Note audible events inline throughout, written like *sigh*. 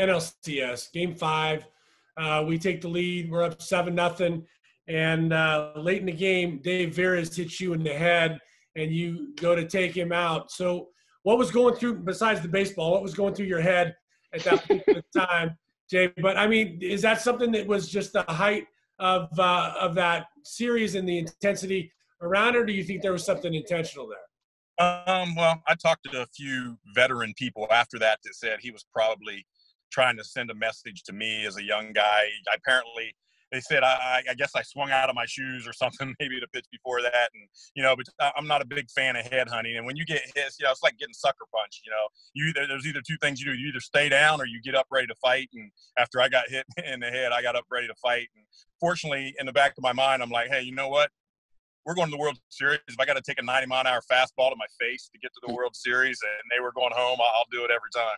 NLCS Game Five. Uh, we take the lead. We're up seven nothing, and uh, late in the game, Dave Veres hits you in the head, and you go to take him out. So, what was going through besides the baseball? What was going through your head at that particular *laughs* time, Jay? But I mean, is that something that was just the height of uh, of that series and the intensity around, or do you think there was something intentional there? Um, well, I talked to a few veteran people after that that said he was probably trying to send a message to me as a young guy. I Apparently, they said I, I guess I swung out of my shoes or *laughs* something, maybe the pitch before that. And you know, but I'm not a big fan of head hunting. And when you get hit, you know, it's like getting sucker punched. You know, you either there's either two things you do: you either stay down or you get up ready to fight. And after I got hit *laughs* in the head, I got up ready to fight. And fortunately, in the back of my mind, I'm like, hey, you know what? we're going to the World Series. If I got to take a 90 mile an hour fastball to my face to get to the World Series and they were going home, I'll do it every time.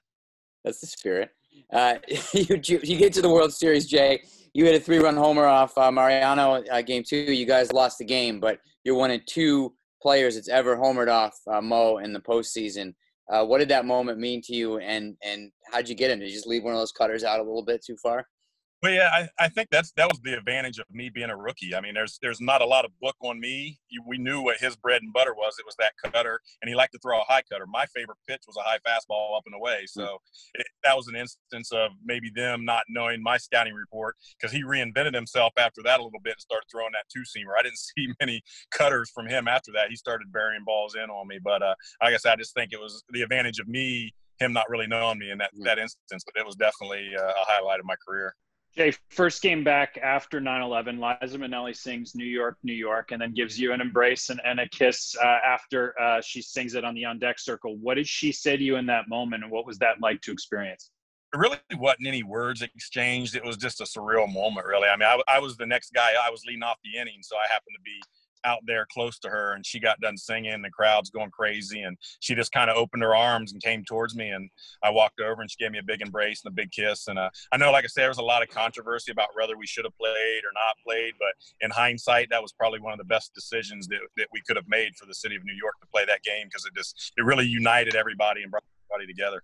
That's the spirit. Uh, *laughs* you, you get to the World Series, Jay. You hit a three run homer off uh, Mariano uh, game two. You guys lost the game, but you're one of two players that's ever homered off uh, Mo in the postseason. Uh, what did that moment mean to you, and and how'd you get him? Did you just leave one of those cutters out a little bit too far? Well, yeah, I, I think that's that was the advantage of me being a rookie. I mean, there's there's not a lot of book on me. We knew what his bread and butter was. It was that cutter, and he liked to throw a high cutter. My favorite pitch was a high fastball up and away. So it, that was an instance of maybe them not knowing my scouting report because he reinvented himself after that a little bit and started throwing that two seamer. I didn't *laughs* see many cutters from him after that. He started burying balls in on me. But uh, I guess I just think it was the advantage of me him not really knowing me in that, mm-hmm. that instance, but it was definitely uh, a highlight of my career. Jay, first game back after 9 11, Liza Minnelli sings New York, New York, and then gives you an embrace and, and a kiss uh, after uh, she sings it on the on deck circle. What did she say to you in that moment, and what was that like to experience? It really wasn't any words exchanged. It was just a surreal moment, really. I mean, I, I was the next guy, I was leading off the inning, so I happened to be out there close to her and she got done singing the crowd's going crazy and she just kind of opened her arms and came towards me and i walked over and she gave me a big embrace and a big kiss and uh, i know like i said there was a lot of controversy about whether we should have played or not played but in hindsight that was probably one of the best decisions that, that we could have made for the city of new york to play that game because it just it really united everybody and brought everybody together